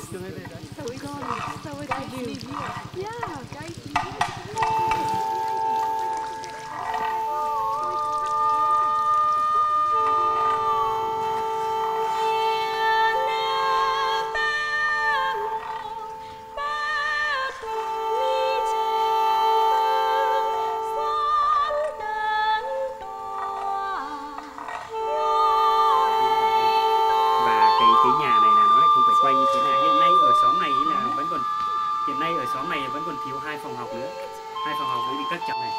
So we guys, guys, guys, guys, guys, guys, Yeah, guys xóm này vẫn còn thiếu hai phòng học nữa hai phòng học thì các cháu này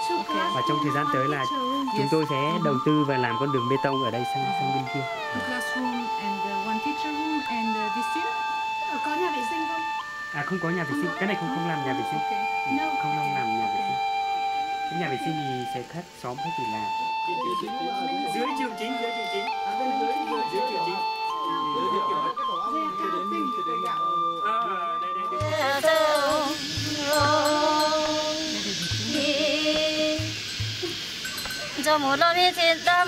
và trong thời gian tới là chúng tôi sẽ đầu tư và làm con đường bê tông ở đây sang sang bên kia Two classroom and uh, one teacher room and uh, this room. Ở có nhà vệ sinh không? à không có nhà vệ sinh cái này không không làm nhà vệ sinh Okay. Không không làm nhà vệ sinh cái nhà vệ sinh thì sẽ khác xóm khác thì làm dưới somos la vecindad.